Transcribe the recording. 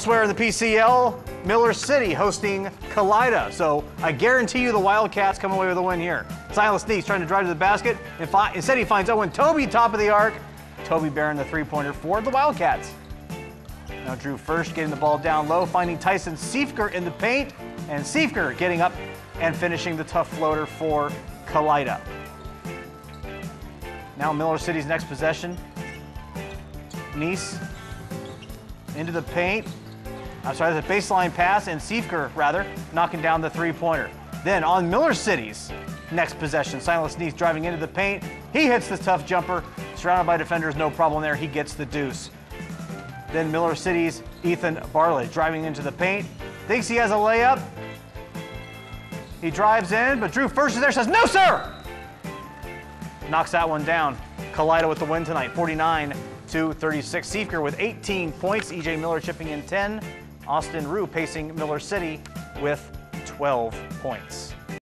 Elsewhere in the PCL, Miller City hosting Kalida. So I guarantee you the Wildcats come away with a win here. Silas Neese trying to drive to the basket. And instead he finds Owen Toby top of the arc. Toby Barron the three-pointer for the Wildcats. Now Drew First getting the ball down low, finding Tyson Siefker in the paint. And Siefker getting up and finishing the tough floater for Kalida. Now Miller City's next possession. Neese into the paint. I'm sorry, the baseline pass, and Siefker, rather, knocking down the three-pointer. Then on Miller City's next possession, Silas Neese driving into the paint. He hits the tough jumper. Surrounded by defenders, no problem there. He gets the deuce. Then Miller City's Ethan Barley driving into the paint. Thinks he has a layup. He drives in, but Drew First is there, says, no, sir! Knocks that one down. Kalida with the win tonight, 49 to 36. Siefker with 18 points. EJ Miller chipping in 10. Austin Rue pacing Miller City with 12 points.